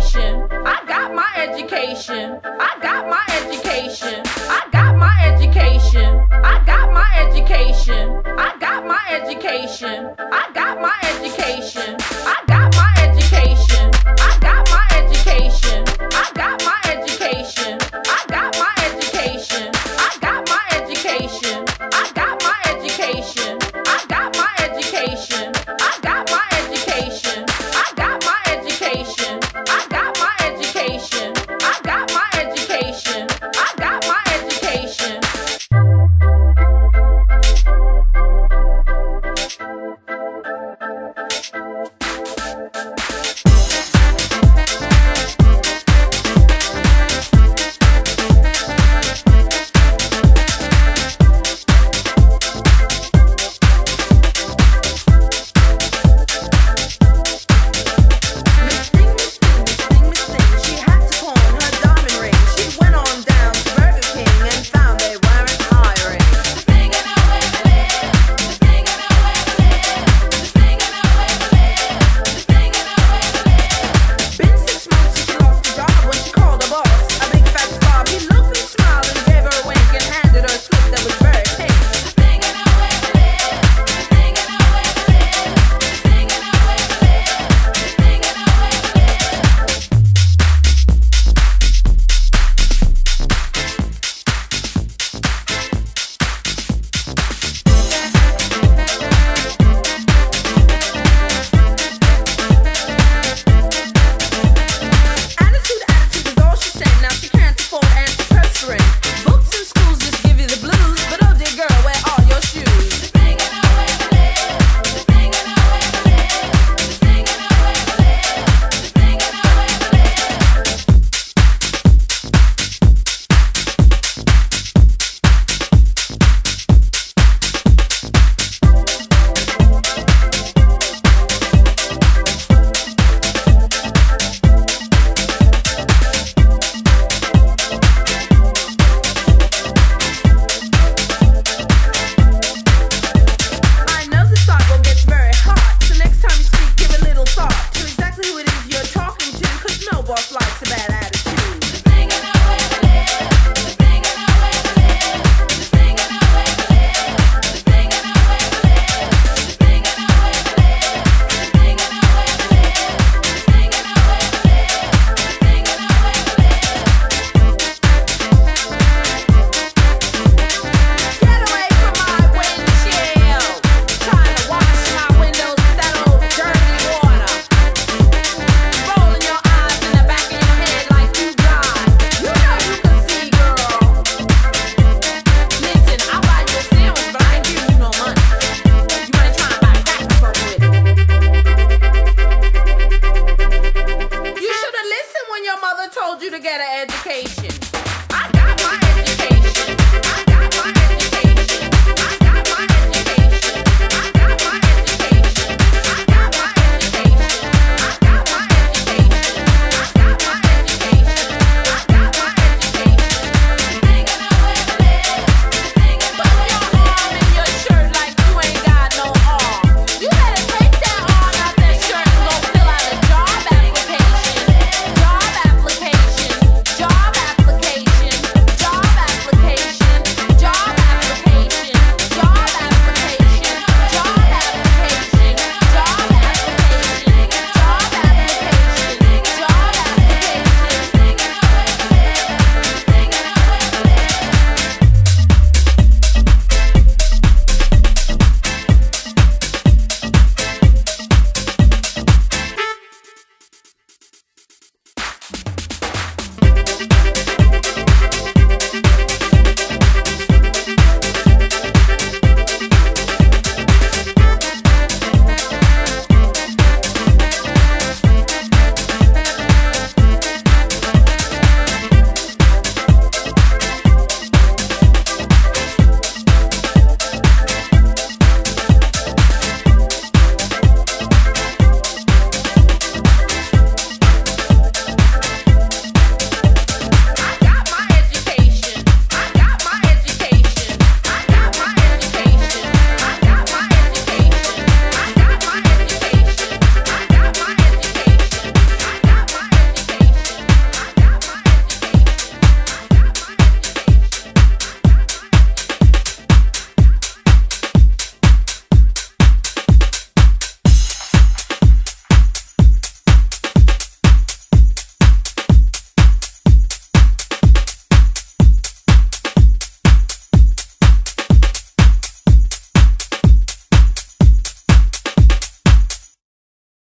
education. I got my education. I got my education. I got